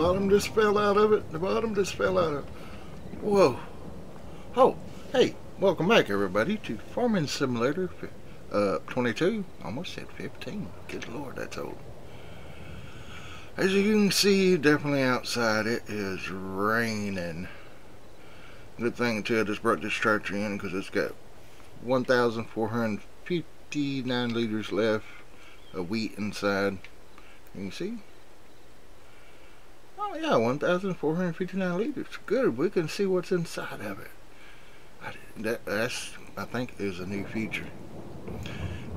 bottom just fell out of it. The bottom just fell out of it. Whoa. Oh, hey, welcome back everybody to Farming Simulator uh, 22. Almost said 15. Good lord, that's old. As you can see, definitely outside it is raining. Good thing too, I just brought this tractor in because it's got 1,459 liters left of wheat inside. You can see Oh yeah, 1,459 liters. Good. We can see what's inside of it. I, that, that's, I think, is a new feature.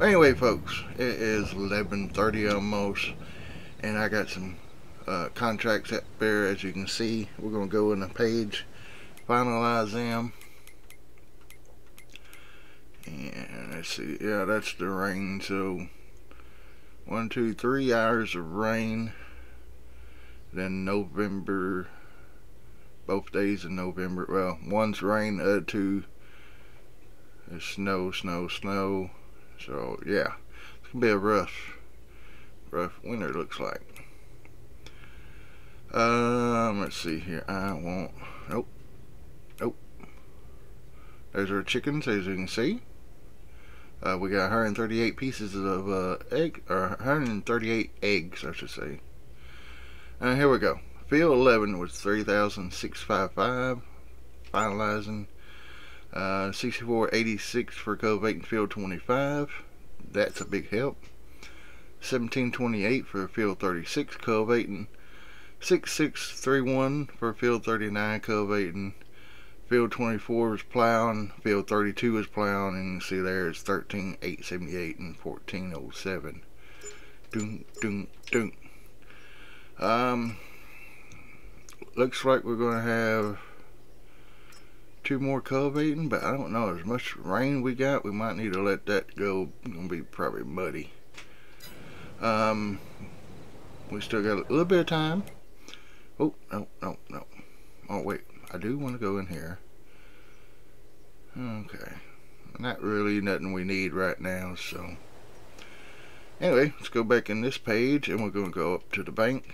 Anyway, folks, it is 11:30 almost, and I got some uh, contracts up there. As you can see, we're gonna go in the page, finalize them. And let's see, yeah, that's the rain. So, one, two, three hours of rain then November both days in November. Well one's rain the other two is snow snow snow. So yeah it's gonna be a rough rough winter looks like. Um let's see here I won't nope nope there's our chickens as you can see. Uh, we got 138 pieces of uh, egg or 138 eggs I should say uh, here we go. Field 11 was 3,655. Finalizing. Uh, 6486 for cultivating field 25. That's a big help. 1728 for field 36 cultivating. 6631 for field 39 cultivating. Field 24 is plowing. Field 32 is plowing. And you see there it's 13878 and 1407. Doom, doom, doom. Um, looks like we're going to have two more cultivating, but I don't know. As much rain we got, we might need to let that go. Going to be probably muddy. Um, we still got a little bit of time. Oh, no, no, no. Oh, wait. I do want to go in here. Okay. Not really nothing we need right now, so... Anyway, let's go back in this page, and we're going to go up to the bank.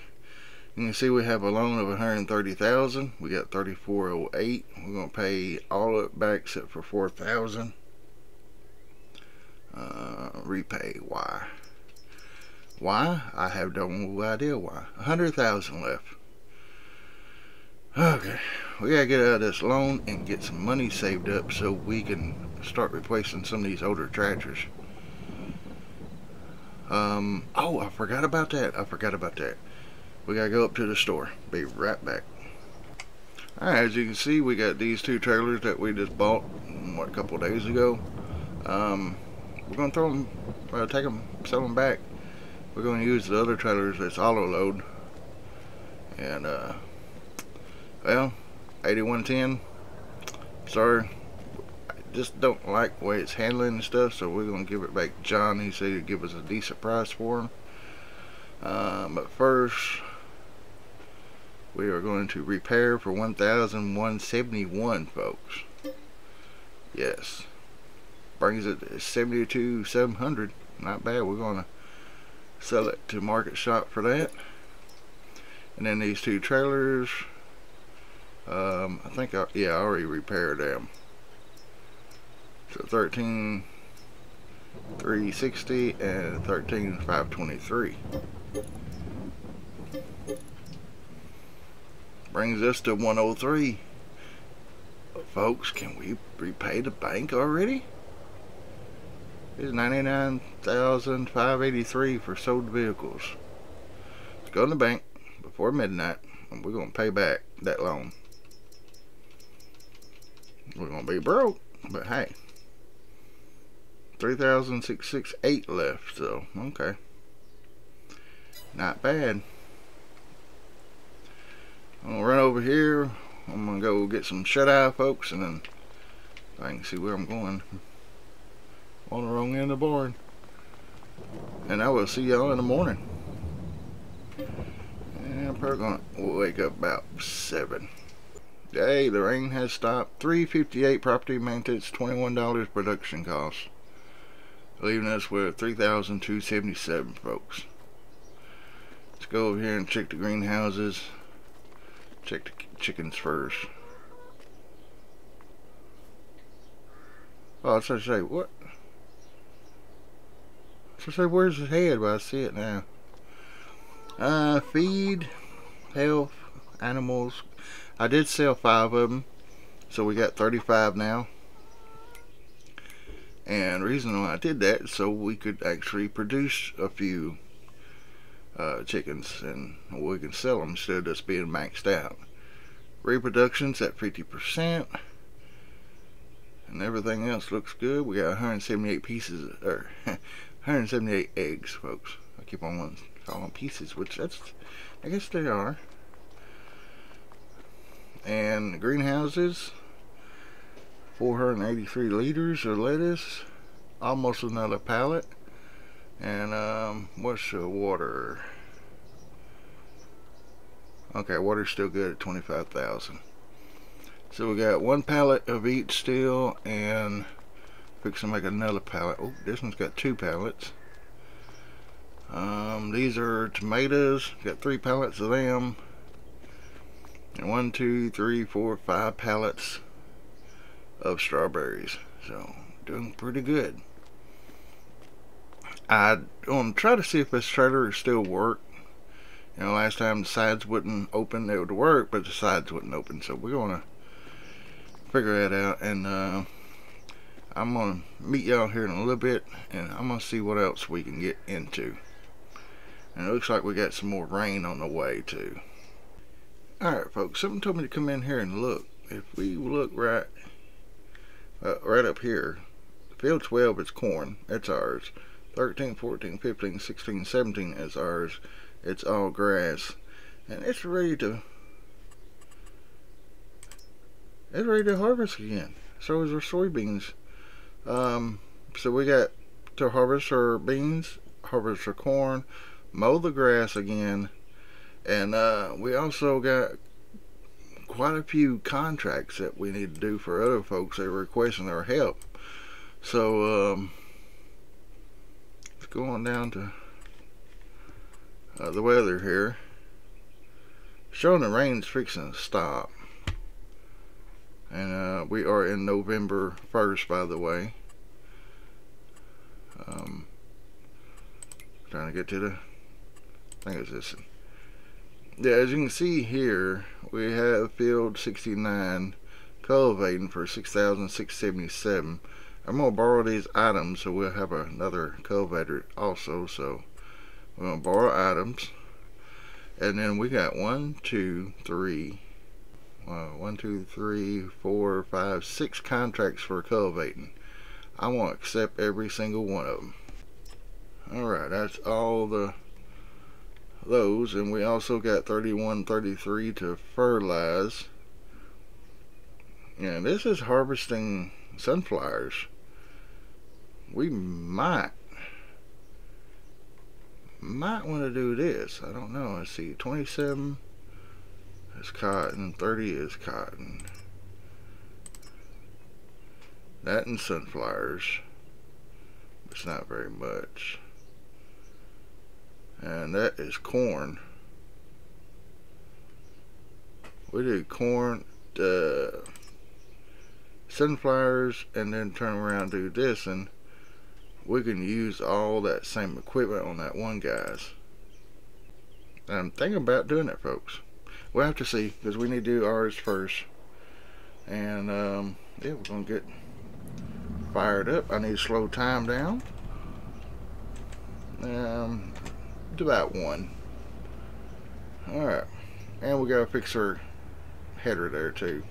You can see we have a loan of 130,000. We got 3408. We're going to pay all of it back except for 4,000. Uh, repay. Why? Why? I have no idea why. 100,000 left. Okay, we gotta get out of this loan and get some money saved up so we can start replacing some of these older tractors. Um, oh, I forgot about that. I forgot about that we gotta go up to the store. Be right back. Alright, as you can see we got these two trailers that we just bought what a couple days ago. Um, we're gonna throw them uh, take them sell them back. We're gonna use the other trailers that's auto load. And uh, well 8110 sorry I just don't like the way it's handling and stuff so we're gonna give it back to John. He said he'd give us a decent price for them uh, but first we are going to repair for 1171 folks. Yes. Brings it to 72700 not bad. We're going to sell it to market shop for that. And then these two trailers um, I think I, yeah I already repaired them. So 13 360 and 13 523 brings us to 103 folks can we repay the bank already? It's 99,583 for sold vehicles. Let's go to the bank before midnight and we're gonna pay back that loan. We're gonna be broke but hey. 3,668 left so okay. Not bad I'm gonna run over here. I'm gonna go get some shut-eye, folks, and then I can see where I'm going. On the wrong end of the barn. And I will see y'all in the morning. And I'm probably gonna wake up about seven. Hey, the rain has stopped. 358 property maintenance, $21 production costs. Leaving us with 3,277 folks. Let's go over here and check the greenhouses. Check the chickens first. Oh, I to say, what? So say, where's his head? But I see it now. Uh, feed, health, animals. I did sell five of them, so we got 35 now. And reason why I did that so we could actually produce a few uh, chickens and we can sell them instead of just being maxed out. Reproduction's at 50% and everything else looks good. We got 178 pieces, or 178 eggs, folks. I keep on wanting to call them pieces, which that's, I guess they are. And the greenhouses, 483 liters of lettuce, almost another pallet. And um, what's the water? Okay, water's still good at 25,000. So we got one pallet of each still and fix to make another pallet. Oh, this one's got two pallets. Um, these are tomatoes. Got three pallets of them. And one, two, three, four, five pallets of strawberries. So, doing pretty good. I to try to see if this trailer still work. You know, last time the sides wouldn't open, it would work, but the sides wouldn't open. So we're going to figure that out. And uh, I'm gonna meet y'all here in a little bit and I'm gonna see what else we can get into. And it looks like we got some more rain on the way too. Alright folks something told me to come in here and look. If we look right uh, right up here field 12 is corn. That's ours 13 14 15 16 17 is ours it's all grass and it's ready to it's ready to harvest again. So is our soybeans. Um, so we got to harvest our beans, harvest our corn, mow the grass again, and uh, we also got quite a few contracts that we need to do for other folks that are requesting our help. So um, go on down to uh, the weather here. Showing the rain's fixing to stop. And uh, we are in November 1st by the way. Um, trying to get to the I think it's this. Yeah as you can see here we have field 69 cultivating for 6,677 I'm gonna borrow these items so we'll have another cultivator also so we're gonna borrow items and then we got one two three uh, one, two, three, four, five, six contracts for cultivating. I want to accept every single one of them. Alright, that's all the those. And we also got 31, 33 to fertilize. And this is harvesting sunflowers. We might might want to do this. I don't know. Let's see. 27 is cotton, 30 is cotton. That and sunflowers. It's not very much. And that is corn. We do corn, uh, sunflowers, and then turn around do this, and we can use all that same equipment on that one guy's. I'm thinking about doing it, folks. We'll have to see because we need to do ours first. And um, yeah we're gonna get fired up. I need to slow time down. Um, to about one. Alright and we gotta fix our header there too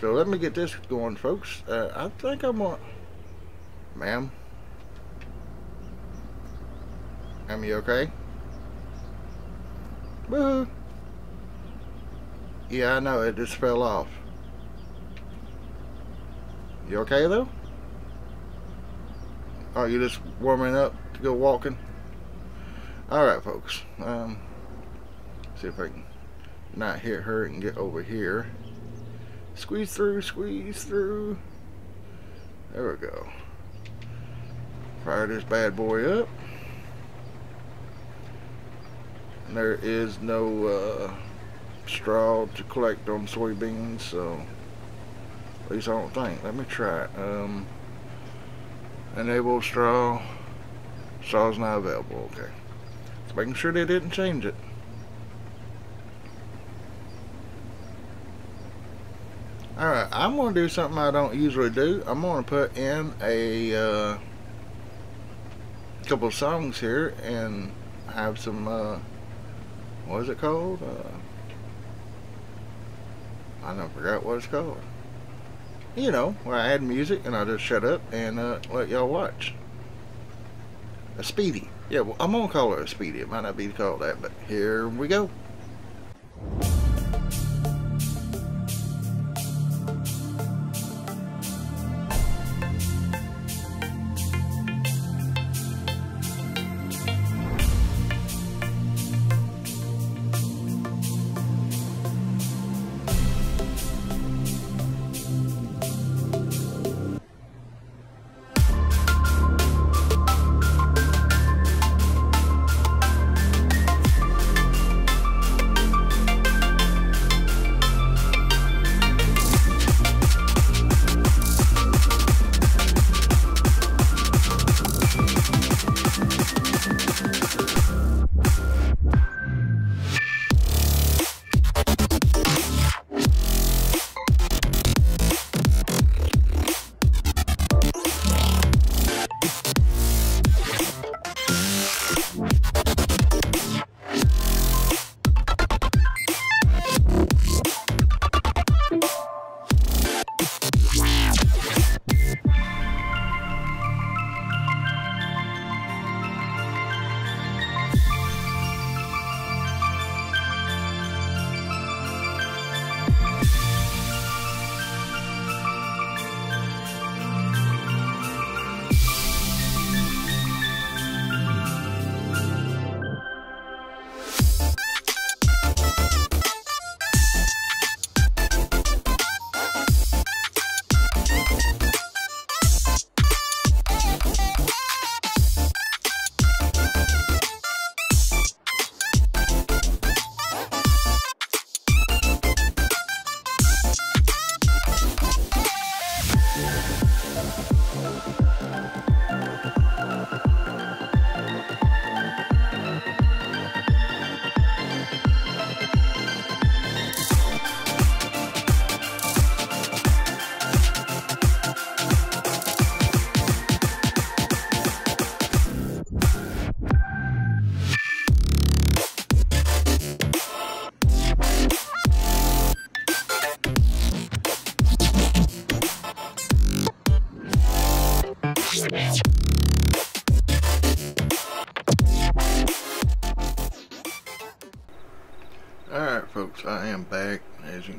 so let me get this going folks uh, I think I'm gonna ma'am am you okay Woohoo yeah, I know. It just fell off. You okay, though? Oh, you just warming up to go walking? Alright, folks. Um, see if I can not hit her and get over here. Squeeze through, squeeze through. There we go. Fire this bad boy up. And there is no... Uh, straw to collect on soybeans, so at least I don't think. Let me try it. Um, enable straw. Straw is not available. Okay. Just making sure they didn't change it. Alright, I'm going to do something I don't usually do. I'm going to put in a uh, couple songs here and have some, uh, what is it called? Uh, I don't forgot what it's called. You know, where I add music and I just shut up and uh, let y'all watch. A speedy. Yeah, well, I'm going to call it a speedy. It might not be called that, but here we go.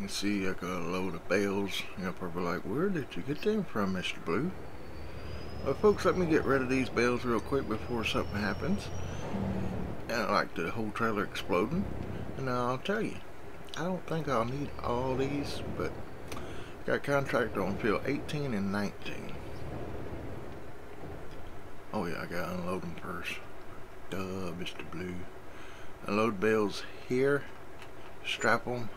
can see, I got a load of bales. You're probably like, where did you get them from, Mr. Blue? Well folks, let me get rid of these bales real quick before something happens. And like the whole trailer exploding. And I'll tell you, I don't think I'll need all these, but got contract on field 18 and 19. Oh yeah, I gotta unload them first. Duh, Mr. Blue. Unload bales here strap them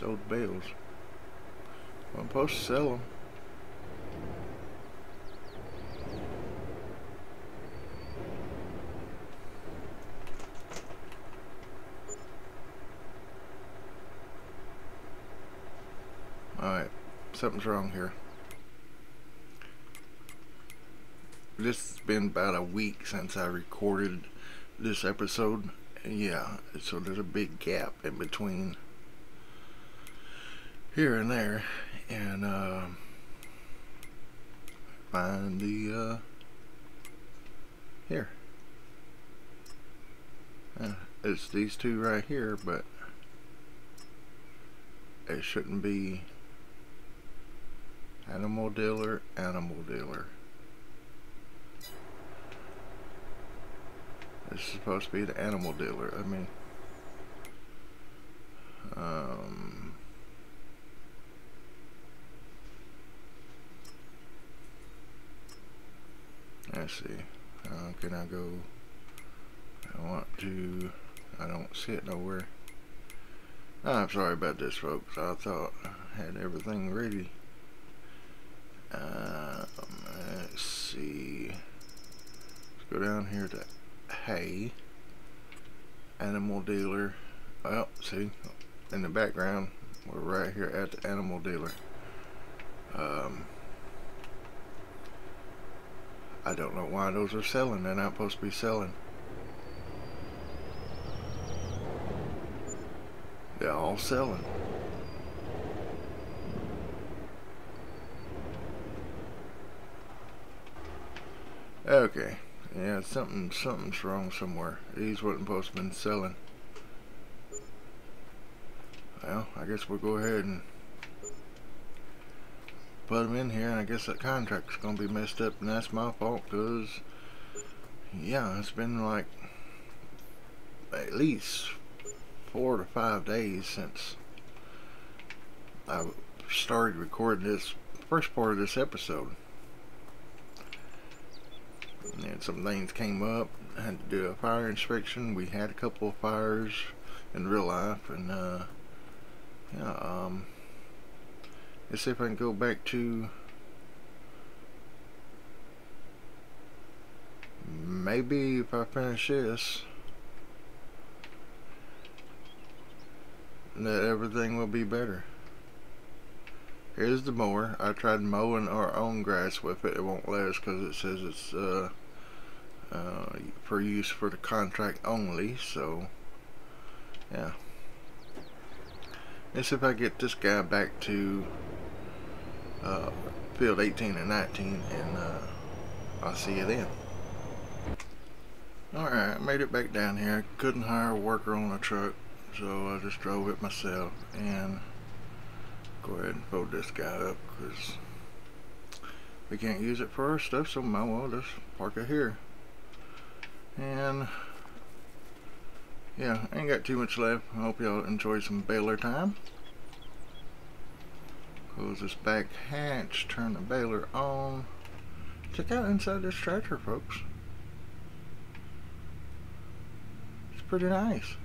sold bales I'm supposed to sell them alright something's wrong here. This has been about a week since I recorded this episode. Yeah, so there's a big gap in between here and there. And, uh, find the, uh, here. Uh, it's these two right here, but it shouldn't be animal dealer, animal dealer. it's supposed to be the animal dealer. I mean, um, let's see. Uh, can I go? I want to, I don't see it nowhere. Oh, I'm sorry about this, folks. I thought I had everything ready. Um, let's see. Let's go down here to hay. Animal dealer. Well, see, in the background, we're right here at the animal dealer. Um, I don't know why those are selling. They're not supposed to be selling. They're all selling. Okay. Yeah, something something's wrong somewhere. These wasn't supposed to be selling. Well, I guess we'll go ahead and put them in here, and I guess that contract's gonna be messed up, and that's my fault, cause yeah, it's been like at least four to five days since I started recording this first part of this episode. And then some things came up. I had to do a fire inspection. We had a couple of fires in real life, and uh, yeah, um, let's see if I can go back to maybe if I finish this. that everything will be better. Here's the mower. I tried mowing our own grass with it. It won't let us because it says it's uh, uh, for use for the contract only. So, yeah. Let's see if I get this guy back to uh, field 18 and 19 and uh, I'll see you then. Alright, I made it back down here. Couldn't hire a worker on the truck so I just drove it myself and go ahead and fold this guy up because we can't use it for our stuff so might well just park it here and yeah ain't got too much left I hope y'all enjoy some baler time close this back hatch turn the baler on check out inside this tractor folks it's pretty nice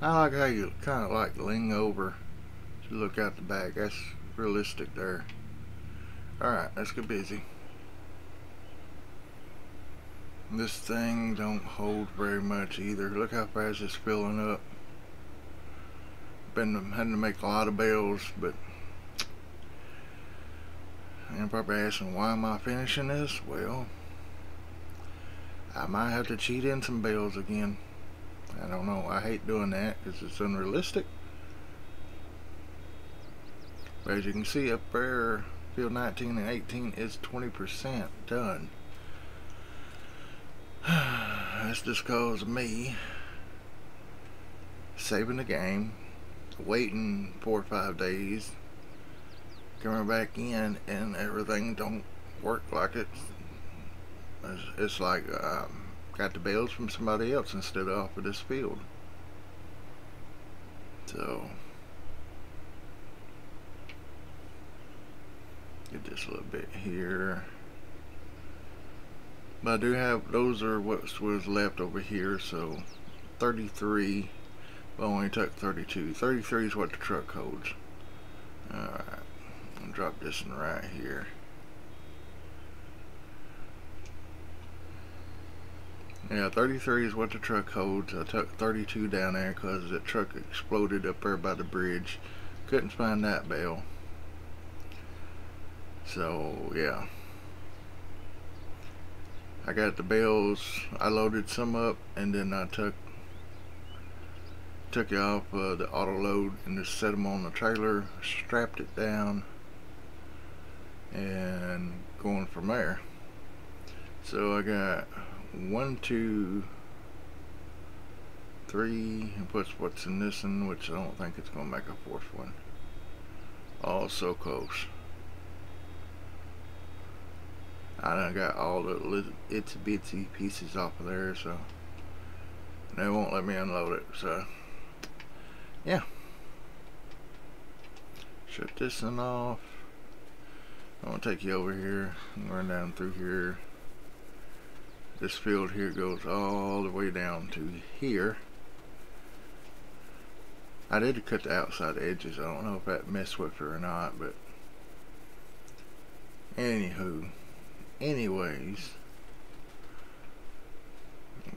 I like how you kind of like lean over to look out the back. That's realistic there. Alright, let's get busy. This thing don't hold very much either. Look how fast it's filling up. Been having to make a lot of bales, but I'm probably asking why am I finishing this? Well, I might have to cheat in some bales again. I don't know. I hate doing that because it's unrealistic. But as you can see up there, field 19 and 18 is 20% done. That's just cause of me saving the game, waiting four or five days, coming back in, and everything don't work like it's. It's, it's like um, got the bales from somebody else instead of off of this field. So, get this a little bit here. But I do have, those are what was left over here, so 33, but only took 32. 33 is what the truck holds. Alright, drop this one right here. Yeah, 33 is what the truck holds. I took 32 down there because the truck exploded up there by the bridge. Couldn't find that bell. So, yeah. I got the bells. I loaded some up and then I took took it off uh, the auto load and just set them on the trailer, strapped it down, and going from there. So I got one, two, three, and puts what's in this one, which I don't think it's going to make a fourth one. All so close. I done got all the itsy bitsy pieces off of there, so they won't let me unload it, so yeah. Shut this one off. I'm gonna take you over here and run down through here this field here goes all the way down to here I did cut the outside edges I don't know if that messed with it or not but anywho anyways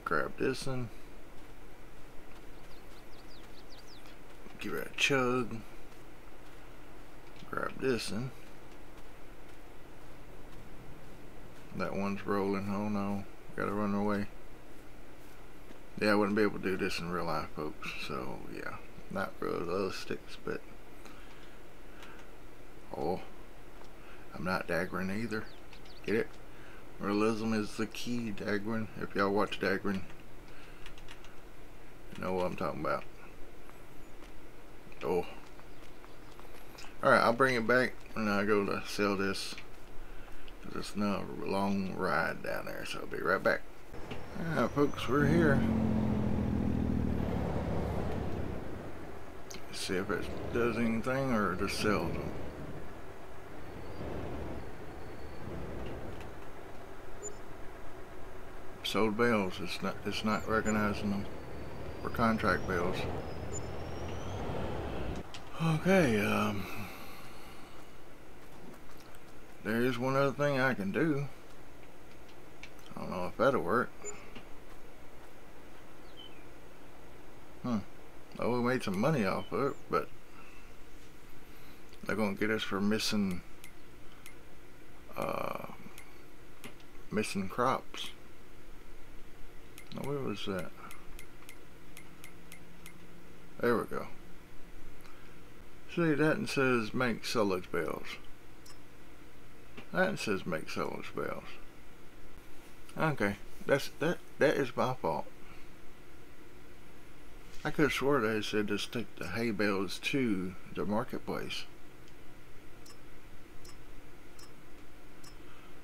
grab this one give it a chug. Grab this one. That one's rolling. Oh no. Gotta run away. Yeah I wouldn't be able to do this in real life folks. So yeah. Not realistic but oh I'm not Daggerwin either. Get it? Realism is the key Daggerwin if y'all watch Daggerwin you know what I'm talking about oh alright I'll bring it back when I go to sell this it's not a long ride down there, so I'll be right back. Alright, folks, we're here. Let's see if it does anything or just sells them. Sold bales. It's not. It's not recognizing them for contract bales. Okay. Um. There is one other thing I can do. I don't know if that'll work. Hmm. Oh, we made some money off of it, but they're gonna get us for missing uh, missing crops. Now where was that? There we go. See that says make silage bells. That says make solar bells. Okay, that's that. That is my fault. I could have swore they said to stick the hay bales to the marketplace.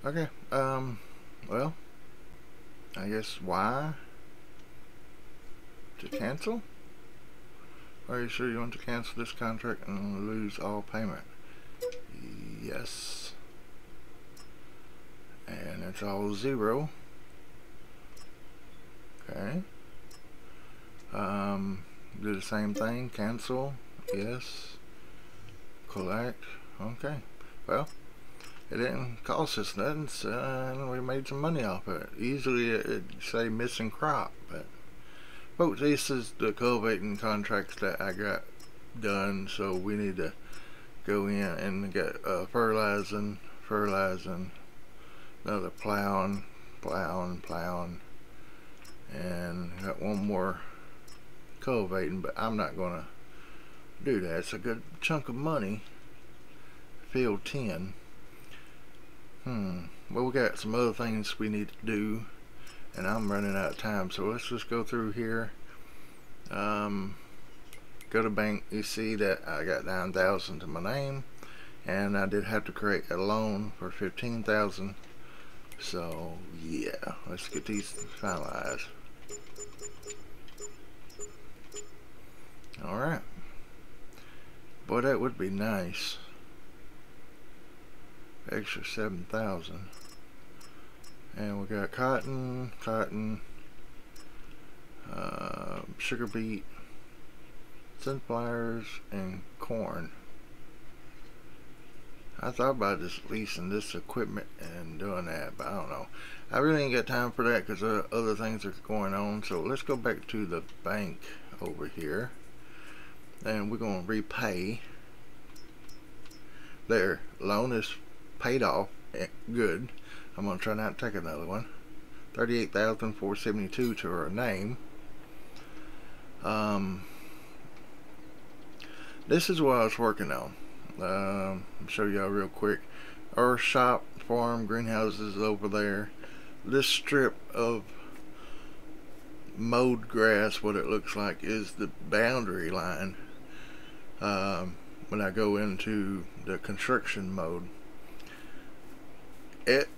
Okay, um, well, I guess why? To cancel? Are you sure you want to cancel this contract and lose all payment? Yes. And it's all zero. Okay. Um, do the same thing cancel yes. Collect okay. Well it didn't cost us nothing uh, we made some money off of it. Usually it'd say missing crop but folks this is the cultivating contracts that I got done so we need to go in and get uh, fertilizing fertilizing another plowing, plowing, plowing, and got one more cultivating, but I'm not going to do that. It's a good chunk of money. Field 10. Hmm. Well, we got some other things we need to do, and I'm running out of time, so let's just go through here. Um, go to bank. You see that I got 9000 to my name, and I did have to create a loan for 15000 so, yeah, let's get these finalized. Alright. Boy, that would be nice. Extra 7,000. And we got cotton, cotton, uh, sugar beet, sunflowers, and corn. I thought about just leasing this equipment and doing that, but I don't know. I really ain't got time for that because other things are going on. So let's go back to the bank over here. And we're going to repay. Their loan is paid off. Eh, good. I'm going to try not to take another one. 38472 to her name. Um, this is what I was working on um, show y'all real quick our shop farm greenhouses over there this strip of mowed grass what it looks like is the boundary line um, when I go into the construction mode it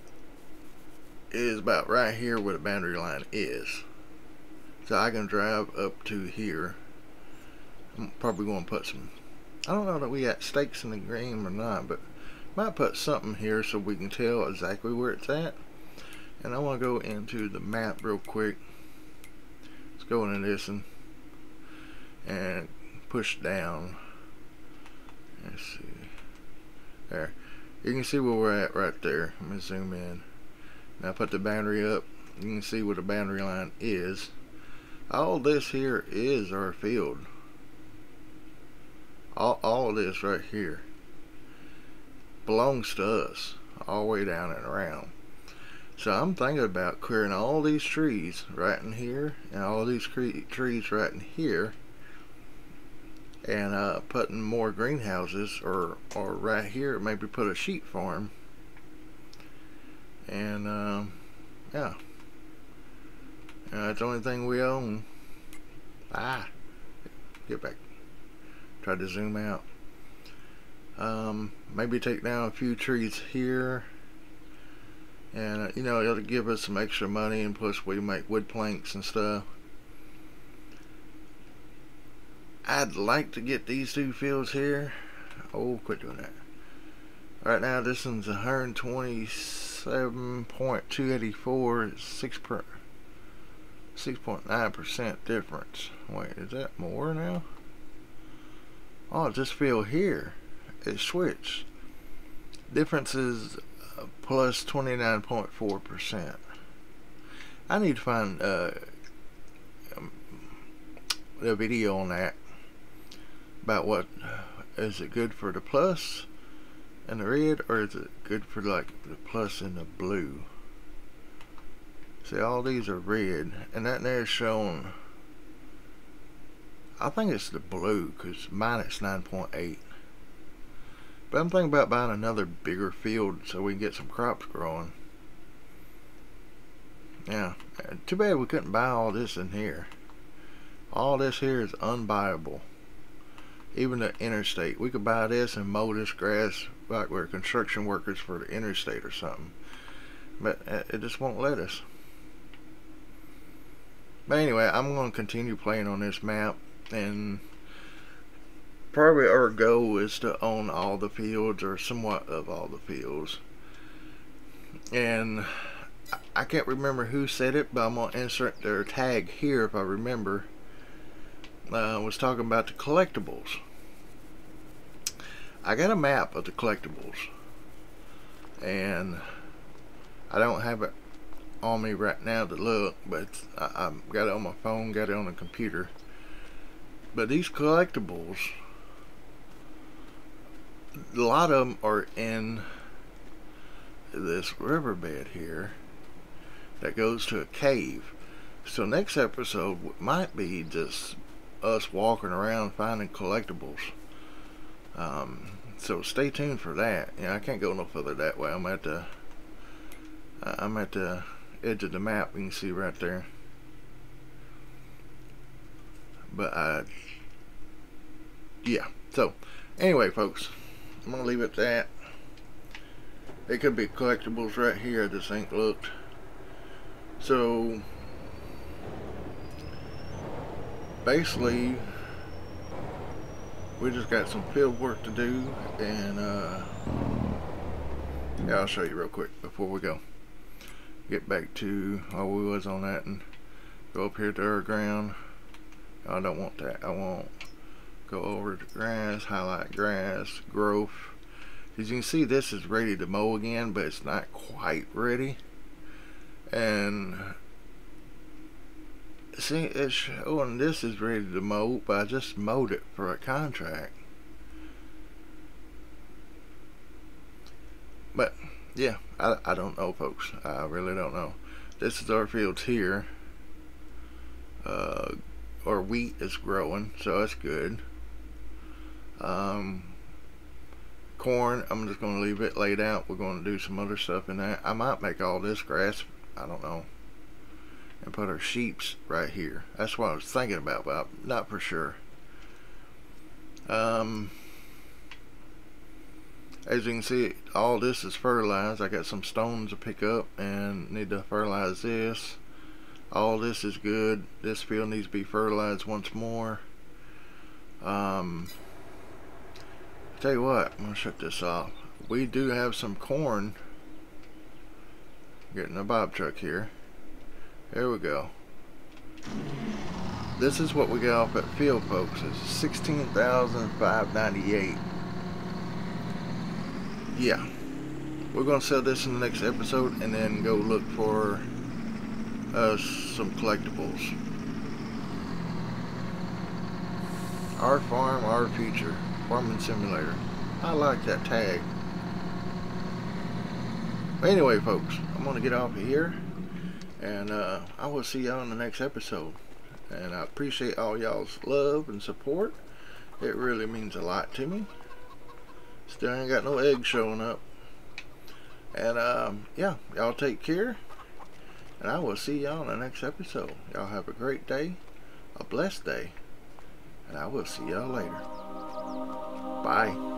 is about right here where the boundary line is so I can drive up to here I'm probably going to put some I don't know that we got stakes in the green or not, but might put something here so we can tell exactly where it's at. And I want to go into the map real quick. Let's go into this and, and push down. Let's see. There. You can see where we're at right there. Let me zoom in. Now put the boundary up. You can see where the boundary line is. All this here is our field. All, all this right here belongs to us all the way down and around. So I'm thinking about clearing all these trees right in here and all these trees right in here and uh, putting more greenhouses or or right here maybe put a sheep farm and uh, yeah. Uh, that's the only thing we own. Ah get back. Try to zoom out. Um, maybe take down a few trees here. And uh, you know it'll give us some extra money and plus we make wood planks and stuff. I'd like to get these two fields here. Oh, quit doing that. Right now, this one's 127.284. 6 per 6.9% difference. Wait, is that more now? Oh, this field here it switched. Difference is uh, plus 29.4%. I need to find uh, um, the video on that about what is it good for the plus and the red or is it good for like the plus and the blue? See all these are red and that there is shown I think it's the blue because mine is minus 9.8 but I'm thinking about buying another bigger field so we can get some crops growing. Yeah too bad we couldn't buy all this in here. All this here is unbuyable. Even the interstate. We could buy this and mow this grass like we're construction workers for the interstate or something. But uh, it just won't let us. But anyway, I'm going to continue playing on this map and probably our goal is to own all the fields or somewhat of all the fields. And I can't remember who said it, but I'm going to insert their tag here if I remember uh, was talking about the collectibles. I got a map of the collectibles and I don't have it on me right now to look but I, have got it on my phone got it on the computer but these collectibles a lot of them are in this riverbed here that goes to a cave so next episode might be just us walking around finding collectibles. Um, so stay tuned for that. Yeah, I can't go no further that way. I'm at the I'm at the edge of the map. You can see right there. But uh, yeah. So anyway, folks, I'm gonna leave it at that. It could be collectibles right here. This ain't looked. So basically we just got some field work to do and uh, yeah I'll show you real quick before we go. Get back to all we was on that and go up here to our ground. I don't want that. I want go over to grass highlight grass growth. As you can see this is ready to mow again but it's not quite ready. And see it's showing this is ready to mow but I just mowed it for a contract. But yeah I, I don't know folks. I really don't know. This is our fields here. Uh, our wheat is growing so that's good. Um, corn I'm just going to leave it laid out. We're going to do some other stuff in that. I might make all this grass. I don't know and put our sheeps right here. That's what I was thinking about, but I'm not for sure. Um, as you can see, all this is fertilized. I got some stones to pick up and need to fertilize this. All this is good. This field needs to be fertilized once more. Um, tell you what, I'm going to shut this off. We do have some corn getting a bob truck here. There we go. This is what we got off at field, folks. It's sixteen thousand five ninety-eight. Yeah, we're gonna sell this in the next episode, and then go look for uh, some collectibles. Our farm, our future. Farming simulator. I like that tag. anyway, folks, I'm gonna get off of here, and uh, I will see y'all in the next episode. And I appreciate all y'all's love and support. It really means a lot to me. Still ain't got no eggs showing up. And um, yeah, y'all take care. And I will see y'all in the next episode. Y'all have a great day, a blessed day, and I will see y'all later. Bye.